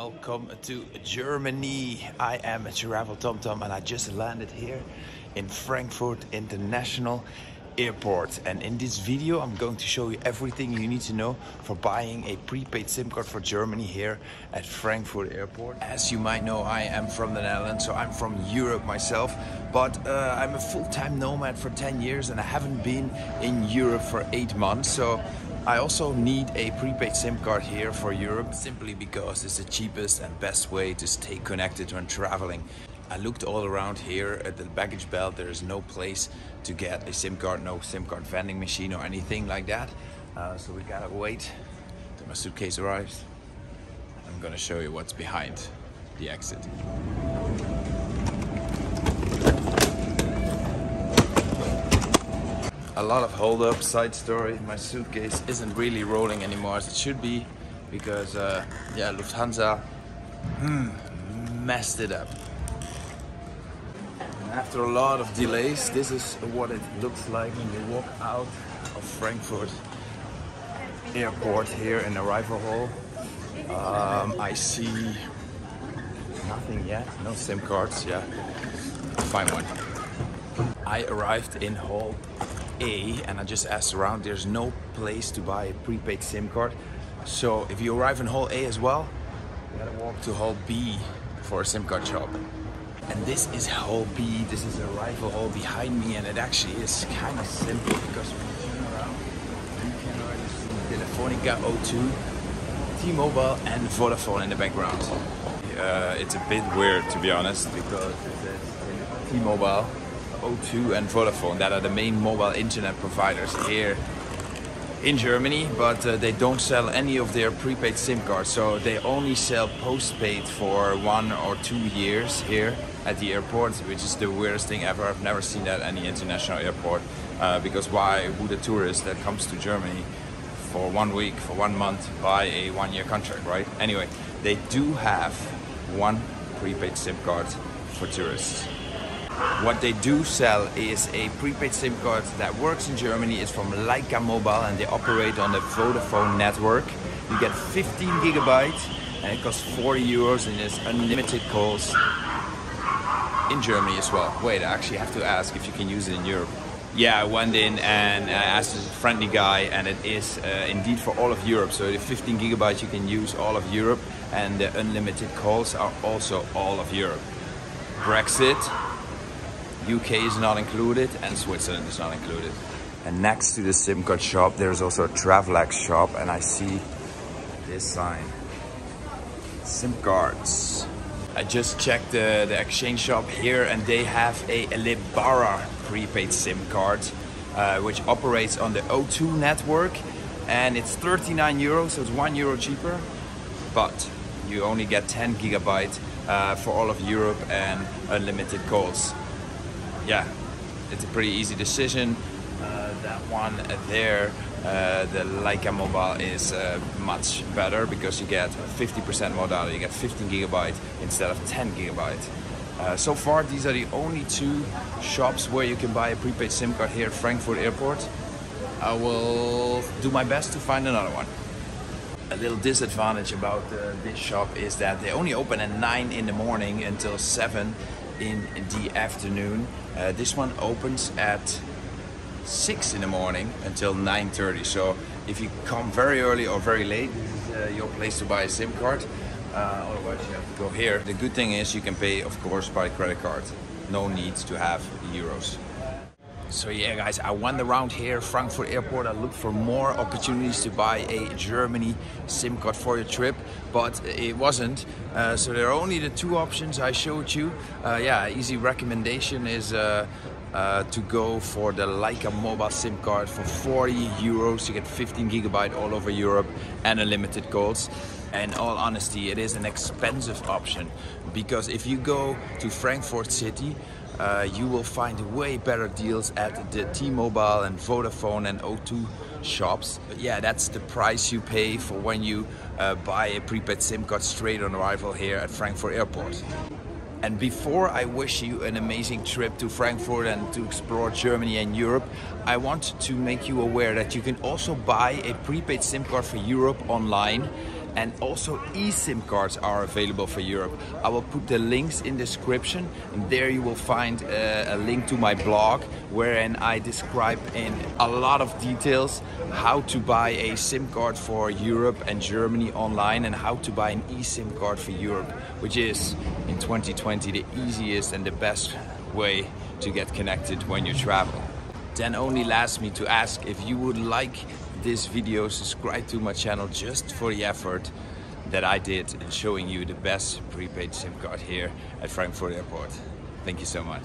welcome to Germany. I am Travel TomTom and I just landed here in Frankfurt International Airport. And in this video, I'm going to show you everything you need to know for buying a prepaid SIM card for Germany here at Frankfurt Airport. As you might know, I am from the Netherlands, so I'm from Europe myself. But uh, I'm a full-time nomad for 10 years and I haven't been in Europe for eight months. So I also need a prepaid SIM card here for Europe simply because it's the cheapest and best way to stay connected when traveling. I looked all around here at the baggage belt. There is no place to get a SIM card, no SIM card vending machine or anything like that. Uh, so we gotta wait till my suitcase arrives. I'm gonna show you what's behind the exit. A lot of hold up side story. My suitcase isn't really rolling anymore as it should be because uh, yeah Lufthansa hmm, messed it up. And after a lot of delays this is what it looks like when you walk out of Frankfurt airport here in the arrival hall. Um, I see nothing yet. No SIM cards yeah. Find one. I arrived in hall a and I just asked around there's no place to buy a prepaid SIM card. So if you arrive in hall A as well you gotta walk to hall B for a SIM card shop. And this is hall B this is a rival hall behind me and it actually is kind of simple because when you turn around. You can already see Telefonica O2 T-Mobile and Vodafone in the background. Uh, it's a bit weird to be honest because it says T-Mobile O2 and Vodafone that are the main mobile internet providers here in Germany, but uh, they don't sell any of their prepaid SIM cards. So they only sell postpaid for one or two years here at the airport, which is the weirdest thing ever. I've never seen that at any international airport. Uh, because why would a tourist that comes to Germany for one week, for one month, buy a one year contract, right? Anyway, they do have one prepaid SIM card for tourists. What they do sell is a prepaid SIM card that works in Germany. It's from Lyca Mobile and they operate on the Vodafone network. You get 15 gigabytes and it costs 40 euros and it's unlimited calls in Germany as well. Wait, I actually have to ask if you can use it in Europe. Yeah, I went in and I asked a friendly guy, and it is uh, indeed for all of Europe. So the 15 gigabytes you can use all of Europe, and the unlimited calls are also all of Europe. Brexit, UK is not included and Switzerland is not included. And next to the SIM card shop, there's also a Travelex shop and I see this sign. SIM cards. I just checked the, the exchange shop here and they have a Lebara prepaid SIM card uh, which operates on the O2 network and it's 39 euros, so it's one euro cheaper, but you only get 10 gigabyte uh, for all of Europe and unlimited calls yeah, it's a pretty easy decision. Uh, that one there, uh, the Lyca Mobile is uh, much better because you get 50% more data. You get 15 gigabyte instead of 10 gigabyte. Uh, so far, these are the only two shops where you can buy a prepaid SIM card here at Frankfurt Airport. I will do my best to find another one. A little disadvantage about uh, this shop is that they only open at 9 in the morning until 7 in the afternoon. Uh, this one opens at 6 in the morning until 9.30. So if you come very early or very late, this is uh, your place to buy a SIM card. Uh, otherwise you have to go here. The good thing is you can pay, of course, by credit card. No need to have euros. So yeah guys, I went around here, Frankfurt Airport, I looked for more opportunities to buy a Germany SIM card for your trip, but it wasn't. Uh, so there are only the two options I showed you. Uh, yeah, easy recommendation is uh, uh to go for the Lyca mobile SIM card for 40 euros. You get 15 gigabyte all over Europe and unlimited calls. And all honesty, it is an expensive option because if you go to Frankfurt City, uh, you will find way better deals at the T-Mobile and Vodafone and O2 shops. But yeah, that's the price you pay for when you uh, buy a prepaid SIM card straight on arrival here at Frankfurt Airport. And before I wish you an amazing trip to Frankfurt and to explore Germany and Europe, I want to make you aware that you can also buy a prepaid SIM card for Europe online and also eSIM cards are available for Europe. I will put the links in description and there you will find uh, a link to my blog wherein I describe in a lot of details how to buy a SIM card for Europe and Germany online and how to buy an eSIM card for Europe, which is in 2020 the easiest and the best way to get connected when you travel. Then only last me to ask if you would like this video, subscribe to my channel just for the effort that I did in showing you the best prepaid SIM card here at Frankfurt Airport. Thank you so much.